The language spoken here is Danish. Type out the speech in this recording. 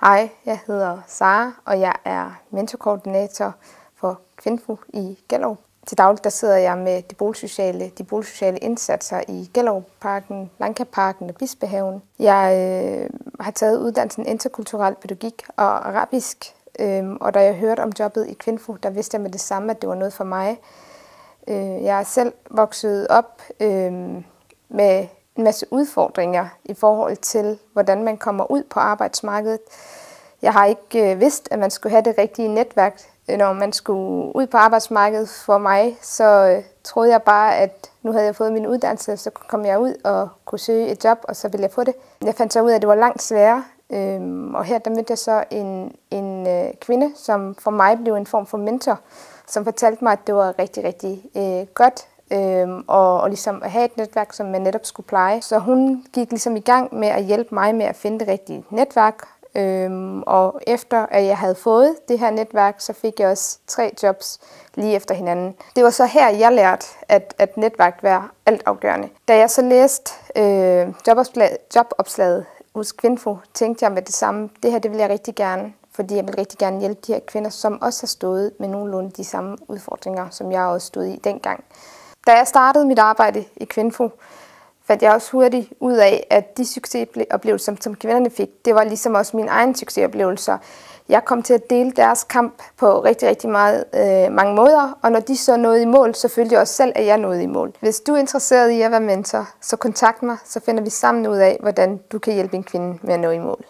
Hej, jeg hedder Sara, og jeg er mentorkoordinator for Kvinfo i Gellerup. Til dagligt der sidder jeg med de boligsociale, de boligsociale indsatser i Gellerupparken, Lankaparken og Bispehaven. Jeg øh, har taget uddannelsen interkulturel pædagogik og arabisk, øh, og da jeg hørte om jobbet i Kvinfo, der vidste jeg med det samme, at det var noget for mig. Øh, jeg er selv vokset op øh, med en masse udfordringer i forhold til, hvordan man kommer ud på arbejdsmarkedet. Jeg har ikke øh, vidst, at man skulle have det rigtige netværk, øh, når man skulle ud på arbejdsmarkedet for mig. Så øh, troede jeg bare, at nu havde jeg fået min uddannelse, så kom jeg ud og kunne søge et job, og så ville jeg få det. Jeg fandt så ud af, at det var langt sværere. Øhm, og her der mødte jeg så en, en øh, kvinde, som for mig blev en form for mentor, som fortalte mig, at det var rigtig, rigtig øh, godt øhm, og, og ligesom at have et netværk, som man netop skulle pleje. Så hun gik ligesom i gang med at hjælpe mig med at finde det rigtige netværk. Øhm, og efter at jeg havde fået det her netværk, så fik jeg også tre jobs lige efter hinanden. Det var så her, jeg lærte, at, at netværk var altafgørende. Da jeg så læste øh, jobopslaget, jobopslaget hos Kvinfo, tænkte jeg med det samme, det her det vil jeg rigtig gerne, fordi jeg vil rigtig gerne hjælpe de her kvinder, som også har stået med nogenlunde de samme udfordringer, som jeg også stod i dengang. Da jeg startede mit arbejde i Kvinfo, fandt jeg også hurtigt ud af, at de succesoplevelser, som kvinderne fik, det var ligesom også mine egne succesoplevelser. Jeg kom til at dele deres kamp på rigtig, rigtig meget, øh, mange måder, og når de så nåede i mål, så følte jeg også selv, at jeg nåede i mål. Hvis du er interesseret i at være mentor, så kontakt mig, så finder vi sammen ud af, hvordan du kan hjælpe en kvinde med at nå i mål.